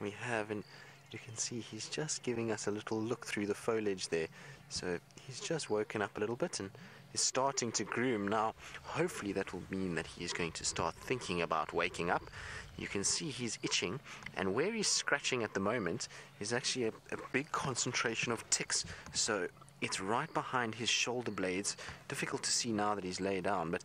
we have, and you can see he's just giving us a little look through the foliage there. So he's just woken up a little bit and is starting to groom. Now, hopefully, that will mean that he is going to start thinking about waking up. You can see he's itching, and where he's scratching at the moment is actually a, a big concentration of ticks. So it's right behind his shoulder blades. Difficult to see now that he's laid down, but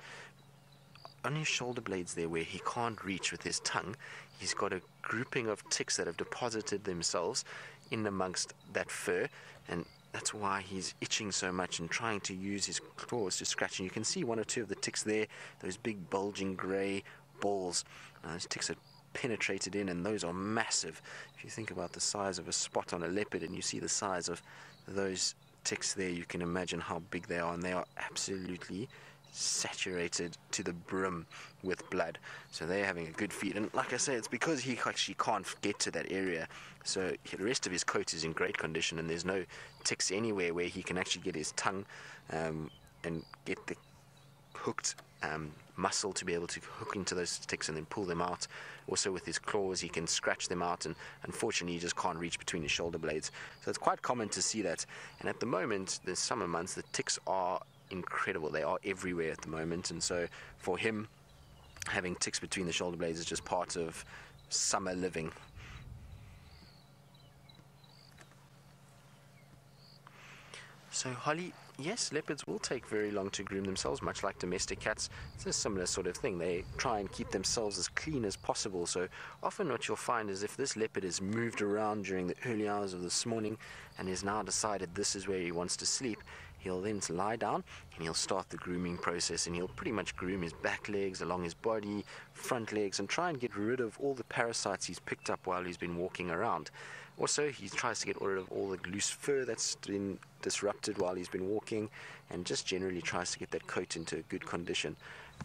on his shoulder blades there where he can't reach with his tongue, he's got a grouping of ticks that have deposited themselves in amongst that fur, and that's why he's itching so much and trying to use his claws to scratch. And you can see one or two of the ticks there, those big bulging grey balls. Uh, those ticks are penetrated in, and those are massive. If you think about the size of a spot on a leopard and you see the size of those ticks there, you can imagine how big they are, and they are absolutely saturated to the brim with blood. So they're having a good feed. And like I say, it's because he actually can't get to that area. So the rest of his coat is in great condition, and there's no ticks anywhere where he can actually get his tongue um, and get the hooked um, muscle to be able to hook into those ticks and then pull them out. Also, with his claws, he can scratch them out, and unfortunately, he just can't reach between his shoulder blades. So it's quite common to see that. And at the moment, the summer months, the ticks are incredible. They are everywhere at the moment, and so for him, having ticks between the shoulder blades is just part of summer living. So, Holly, yes, leopards will take very long to groom themselves, much like domestic cats. It's a similar sort of thing. They try and keep themselves as clean as possible. So, often what you'll find is if this leopard has moved around during the early hours of this morning and has now decided this is where he wants to sleep, He'll then lie down and he'll start the grooming process and he'll pretty much groom his back legs along his body, front legs, and try and get rid of all the parasites he's picked up while he's been walking around. Also, he tries to get rid of all the loose fur that's been disrupted while he's been walking and just generally tries to get that coat into a good condition.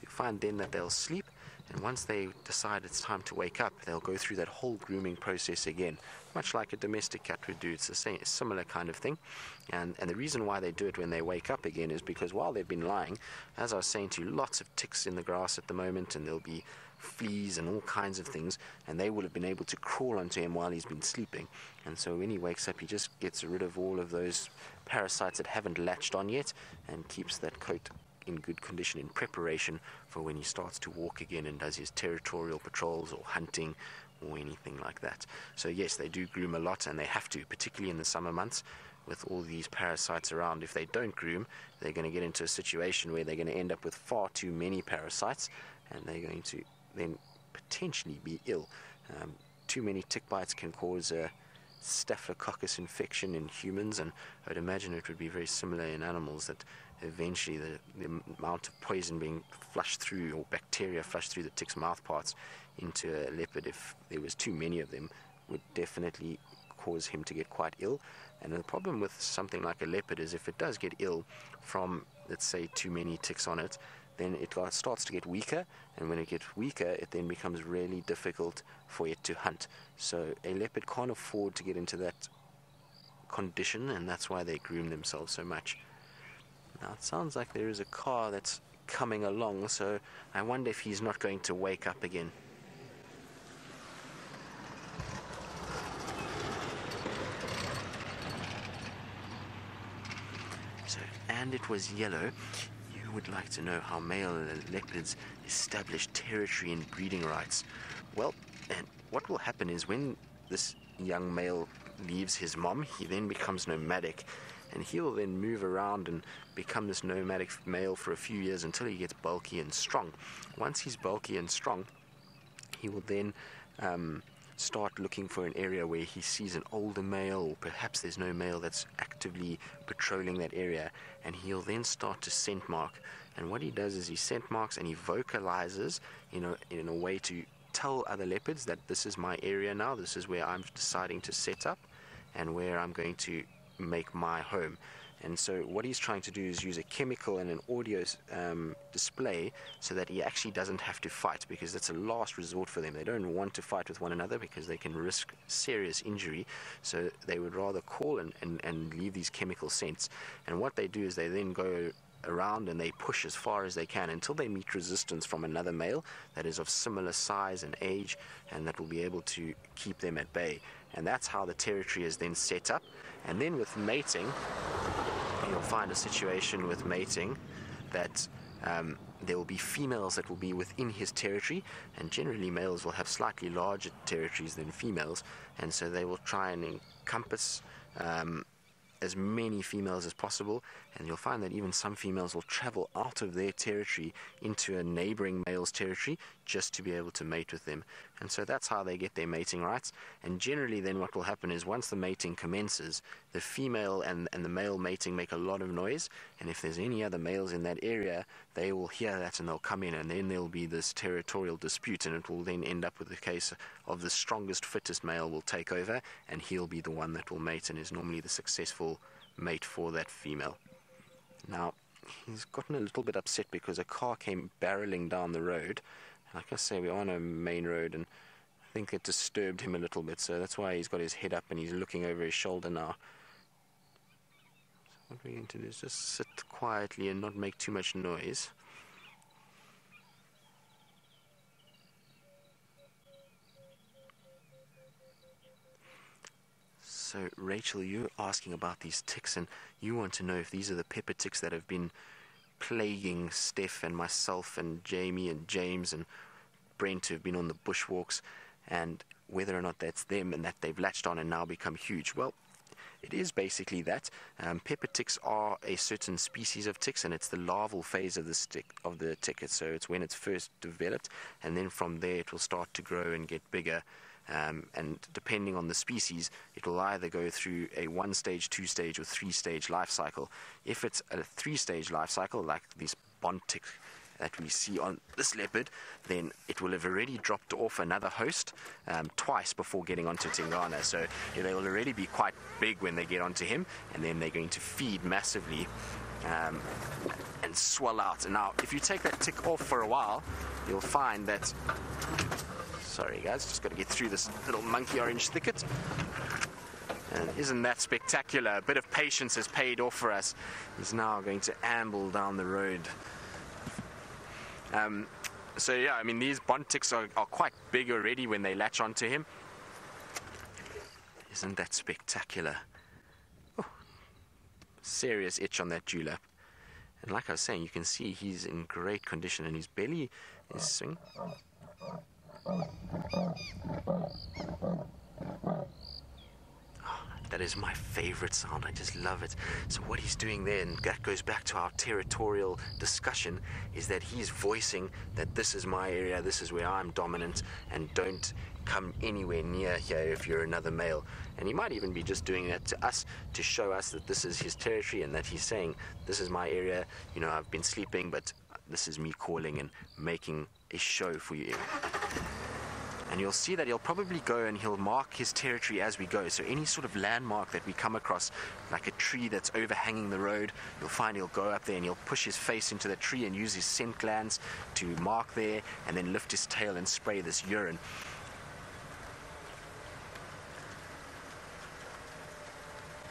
You find then that they'll sleep and once they decide it's time to wake up, they'll go through that whole grooming process again, much like a domestic cat would do. It's a, same, similar kind of thing. And, and the reason why they do it when they wake up again is because while they've been lying, as I was saying to you, lots of ticks in the grass at the moment, and there'll be fleas and all kinds of things, and they will have been able to crawl onto him while he's been sleeping. And so when he wakes up, he just gets rid of all of those parasites that haven't latched on yet and keeps that coat in good condition in preparation for when he starts to walk again and does his territorial patrols or hunting or anything like that. So, yes, they do groom a lot and they have to, particularly in the summer months with all these parasites around. If they don't groom, they're going to get into a situation where they're going to end up with far too many parasites and they're going to then potentially be ill. Um, too many tick bites can cause a staphylococcus infection in humans, and I'd imagine it would be very similar in animals that eventually the, the amount of poison being flushed through or bacteria flushed through the tick's mouthparts into a leopard, if there was too many of them, would definitely cause him to get quite ill. And the problem with something like a leopard is if it does get ill from, let's say, too many ticks on it, then it starts to get weaker, and when it gets weaker, it then becomes really difficult for it to hunt. So a leopard can't afford to get into that condition, and that's why they groom themselves so much. Now it sounds like there is a car that's coming along, so I wonder if he's not going to wake up again. So, and it was yellow You would like to know how male leopards establish territory and breeding rights. Well, and what will happen is when this young male leaves his mom, he then becomes nomadic. And he will then move around and become this nomadic male for a few years until he gets bulky and strong. Once he's bulky and strong, he will then um, start looking for an area where he sees an older male, or perhaps there's no male that's actively patrolling that area, and he'll then start to scent mark. And what he does is he scent marks and he vocalizes in a, in a way to tell other leopards that this is my area now, this is where I'm deciding to set up, and where I'm going to make my home. And so what he's trying to do is use a chemical and an audio um, display so that he actually doesn't have to fight because that's a last resort for them. They don't want to fight with one another because they can risk serious injury. So they would rather call and, and, and leave these chemical scents. And what they do is they then go around and they push as far as they can until they meet resistance from another male that is of similar size and age and that will be able to keep them at bay. And that's how the territory is then set up. And then with mating, you'll find a situation with mating that um, there will be females that will be within his territory, and generally males will have slightly larger territories than females, and so they will try and encompass um, as many females as possible, and you'll find that even some females will travel out of their territory into a neighboring male's territory just to be able to mate with them. And so that's how they get their mating rights. And generally, then what will happen is once the mating commences, the female and, and the male mating make a lot of noise, and if there's any other males in that area, they will hear that and they'll come in, and then there'll be this territorial dispute, and it will then end up with the case of the strongest, fittest male will take over, and he'll be the one that will mate and is normally the successful mate for that female. Now, he's gotten a little bit upset because a car came barreling down the road. And Like I say, we're on a main road, and I think it disturbed him a little bit, so that's why he's got his head up and he's looking over his shoulder now. What we're going to do is just sit quietly and not make too much noise. So, Rachel, you're asking about these ticks, and you want to know if these are the pepper ticks that have been plaguing Steph and myself and Jamie and James and Brent who've been on the bushwalks, and whether or not that's them and that they've latched on and now become huge. Well, it is basically that. Um, pepper ticks are a certain species of ticks, and it's the larval phase of the stick of the tick. So it's when it's first developed, and then from there it will start to grow and get bigger. Um, and depending on the species, it will either go through a one stage, two stage, or three stage life cycle. If it's a three stage life cycle, like this bont tick that we see on this leopard, then it will have already dropped off another host um, twice before getting onto Tingana. So they will already be quite big when they get onto him, and then they're going to feed massively um, and swell out. And now, if you take that tick off for a while, you'll find that Sorry guys, just got to get through this little monkey orange thicket. And isn't that spectacular? A bit of patience has paid off for us. He's now going to amble down the road. Um, so yeah, I mean these bont ticks are, are quite big already when they latch onto him. Isn't that spectacular? Oh, serious itch on that dewlap. And like I was saying, you can see he's in great condition and his belly is swinging. That is my favorite sound. I just love it. So, what he's doing there, and that goes back to our territorial discussion, is that he's voicing that this is my area, this is where I'm dominant, and don't come anywhere near here if you're another male. And he might even be just doing that to us to show us that this is his territory and that he's saying, This is my area, you know, I've been sleeping, but this is me calling and making a show for you. And you'll see that he'll probably go and he'll mark his territory as we go. So any sort of landmark that we come across, like a tree that's overhanging the road, you'll find he'll go up there and he'll push his face into the tree and use his scent glands to mark there and then lift his tail and spray this urine.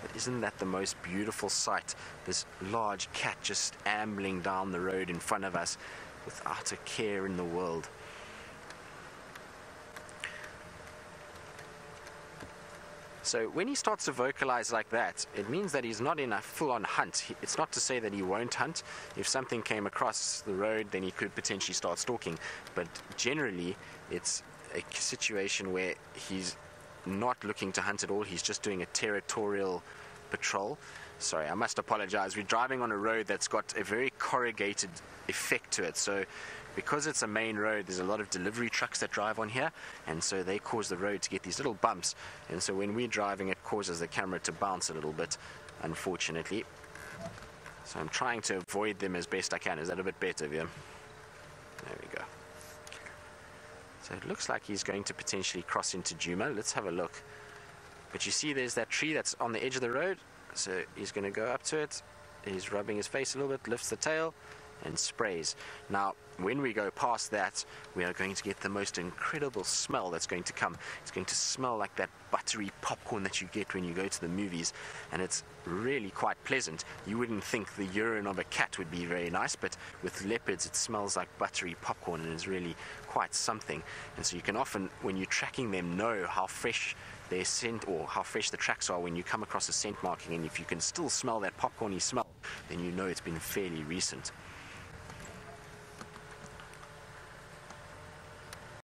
But isn't that the most beautiful sight? This large cat just ambling down the road in front of us without a care in the world. So when he starts to vocalize like that, it means that he's not in a full-on hunt. It's not to say that he won't hunt. If something came across the road, then he could potentially start stalking. But generally, it's a situation where he's not looking to hunt at all. He's just doing a territorial patrol. Sorry, I must apologize. We're driving on a road that's got a very corrugated effect to it. So because it's a main road, there's a lot of delivery trucks that drive on here, and so they cause the road to get these little bumps. And so when we're driving, it causes the camera to bounce a little bit, unfortunately. So I'm trying to avoid them as best I can. Is that a bit better, Vim? There we go. So it looks like he's going to potentially cross into Djuma. Let's have a look. But you see there's that tree that's on the edge of the road. So he's going to go up to it. He's rubbing his face a little bit, lifts the tail, and sprays. Now, when we go past that, we are going to get the most incredible smell that's going to come. It's going to smell like that buttery popcorn that you get when you go to the movies, and it's really quite pleasant. You wouldn't think the urine of a cat would be very nice, but with leopards, it smells like buttery popcorn and is really quite something. And so you can often, when you're tracking them, know how fresh their scent or how fresh the tracks are when you come across a scent marking. And if you can still smell that popcorny smell, then you know it's been fairly recent.